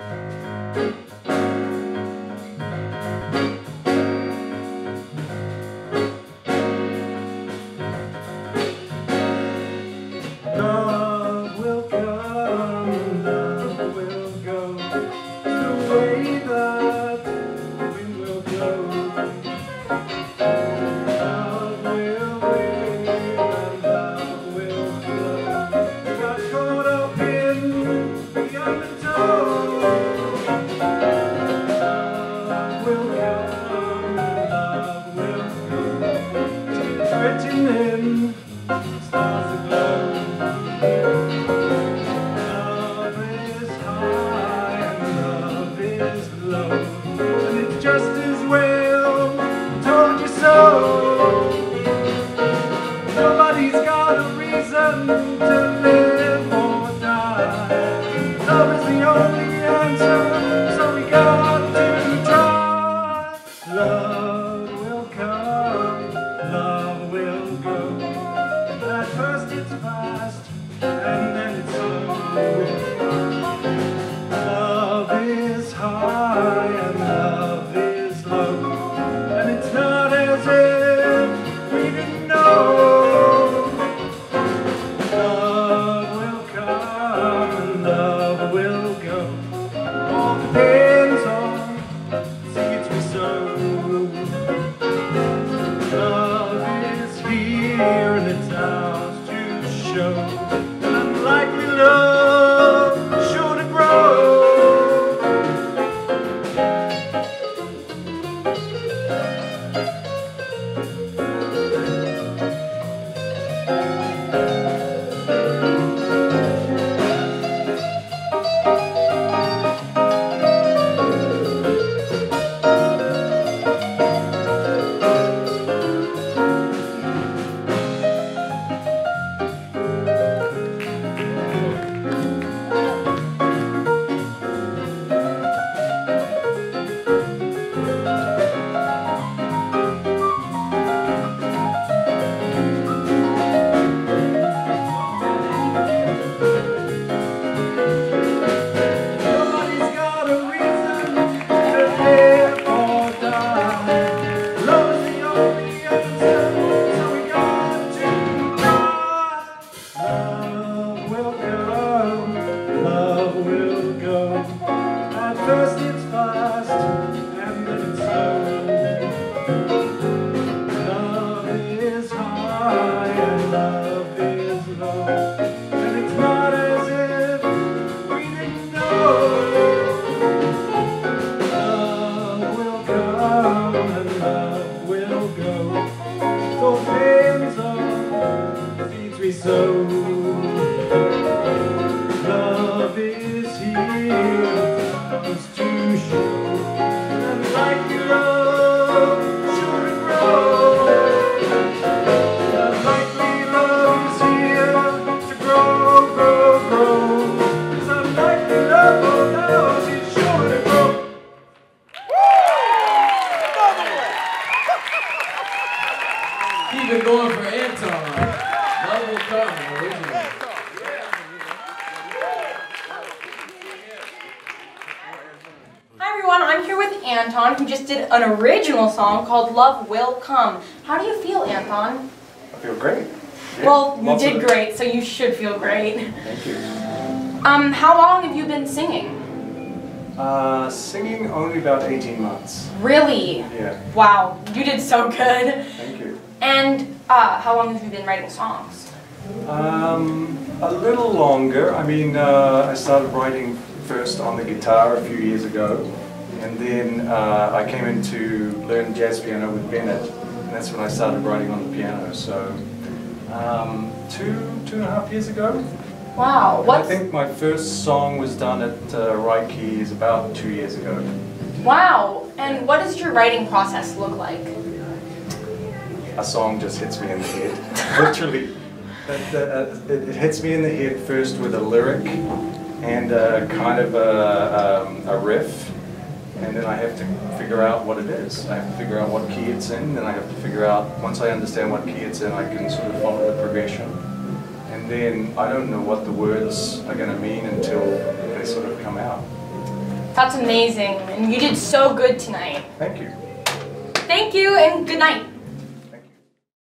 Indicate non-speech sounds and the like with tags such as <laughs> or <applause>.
Love written and Nobody's is Anton who just did an original song called Love Will Come. How do you feel, Anton? I feel great. Yeah, well, you did great, so you should feel great. Thank you. Um, how long have you been singing? Uh, singing only about 18 months. Really? Yeah, Wow, you did so good. thank you. And uh, how long have you been writing songs? Um, a little longer. I mean, uh, I started writing first on the guitar a few years ago, and then uh, I came in to learn jazz piano with Bennett, and that's when I started writing on the piano. So, um, two two and a half years ago. Wow, what? I think my first song was done at uh, Riekes about two years ago. Wow, and what does your writing process look like? a song just hits me in the head, <laughs> literally. That, uh, It it hits me in the head first with a lyric and a kind of a, um, a riff, and then I have to figure out what it is. I have to figure out what key it's in, then I have to figure out, once I understand what key it's in, I can sort of follow the progression. And then I don't know what the words are going to mean until they sort of come out. That's amazing, and you did so good tonight. Thank you. Thank you, and good night.